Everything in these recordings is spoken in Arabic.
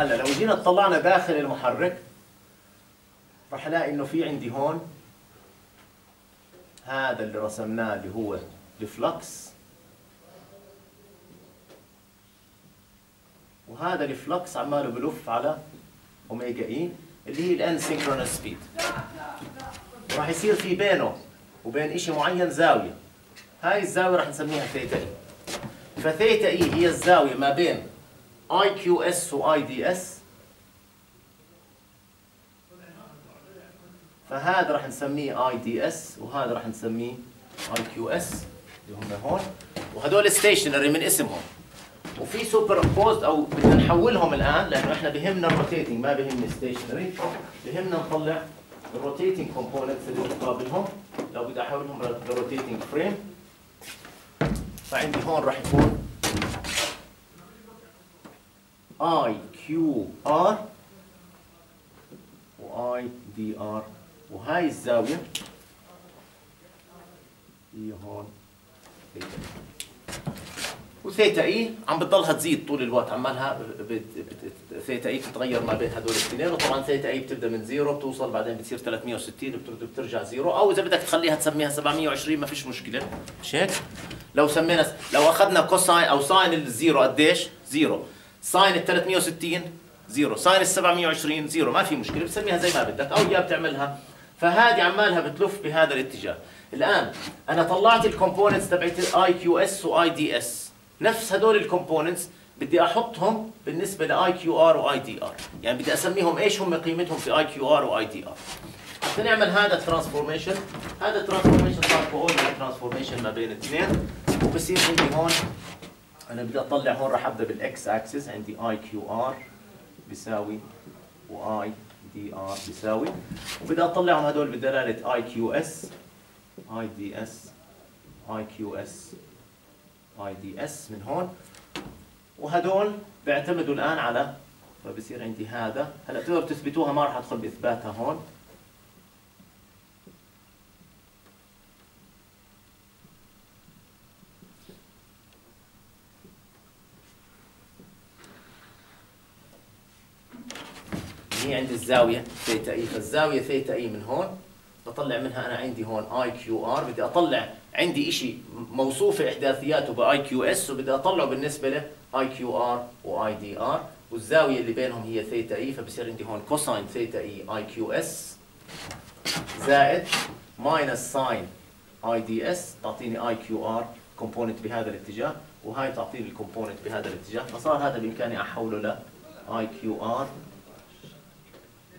هلا لو جينا اطلعنا داخل المحرك راح الاقي إنه في عندي هون هذا اللي رسمناه اللي هو ال flux. وهذا ال flux عماله بلف على omega e اللي هي الآن synchronous speed راح يصير في بينه وبين شيء معين زاوية. هاي الزاوية راح نسميها theta e ف theta e هي الزاوية ما بين iqs و ids فهذا راح نسميه ids وهذا راح نسميه iqs اللي هم هون. وهدول stationary من اسمهم. وفي superimposed أو بدنا نحولهم الآن لأنه إحنا بهمنا ال rotating ما بهمنا stationary بهمنا نطلع ال rotating components اللي مقابلهم لو بدي أحولهم لل rotating frame فعندي هون راح يكون iqr و idr وهاي الزاوية هي هون theta و theta e عم بتضلها تزيد طول الوقت عمالها theta e بتتغير ما بين هدول الاثنين وطبعا theta e بتبدأ من zero بتوصل بعدين بتصير 360 وبترد بترجع zero أو إذا بدك تخليها تسميها 720 ما فيش مشكلة مش هيك؟ لو سمينا لو أخذنا cosine أو sine ال zero قديش؟ zero sine ال 360 zero. sine ال 720 zero. ما في مشكلة بتسميها زي ما بدك أو يا بتعملها. فهذه عمالها بتلف بهذا الاتجاه. الآن أنا طلعت ال components تبعت iqs و ids نفس هدول ال components بدي أحطهم بالنسبة ل iqr و idr يعني بدي أسميهم إيش هم قيمتهم في iqr و idr حتى نعمل هذا ال transformation هذا ال transformation صار coordinate transformation ما بين الاثنين وبصير عندي هون أنا بدي أطلع هون راح أبدأ بالاكس اكسس عندي i q r بيساوي و i d r بيساوي. وبدي اطلعهم هدول بدلالة i q s i d s i q s i d s من هون. وهدول بيعتمدوا الآن على فبصير عندي هذا. هلأ تقدروا تثبتوها ما راح أدخل بإثباتها هون. هي عندي الزاوية theta e فالزاوية theta e من هون بطلع منها أنا عندي هون i q r بدي أطلع عندي شيء موصوفه إحداثياته ب i q s وبدي أطلعه بالنسبة له i q r و i d r والزاوية اللي بينهم هي theta e فبصير عندي هون cosine theta e i q s زائد minus sine i d s تعطيني i q r component بهذا الاتجاه وهاي تعطيني ال component بهذا الاتجاه. فصار هذا بإمكاني أحوله ل i q r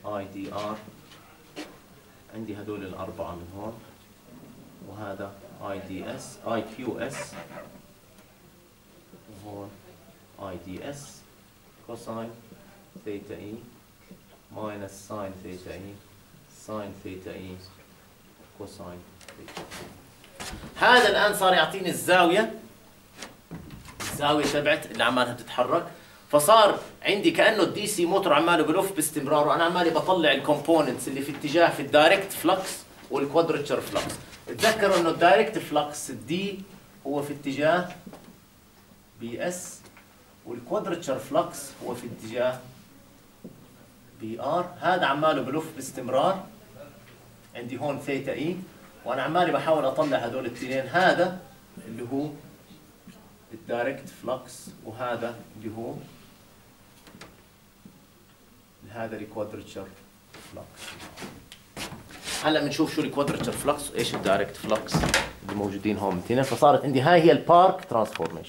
i d r عندي هدول الأربعة من هون. وهذا i d s i q s وهون i d s cosine theta e minus sine theta e sine theta e cosine theta هذا الآن صار يعطيني الزاوية الزاوية تبعت اللي عمالها بتتحرك. فصار عندي كأنه ال DC motor عماله بلف باستمرار. وأنا عمالي بطلع ال components اللي في اتجاه في ال direct flux وال quadrature flux. تذكروا إنه ال direct flux ال d هو في اتجاه b s وال quadrature flux هو في اتجاه b r هذا عماله بلف باستمرار. عندي هون theta e وأنا عمالي بحاول أطلع هذول الاثنين هذا اللي هو ال direct flux وهذا اللي هو هذا ال quadrature flux هلا بنشوف شو ال quadrature flux وايش ال direct flux اللي موجودين هون؟ فصارت عندي هاي هي ال Park transformation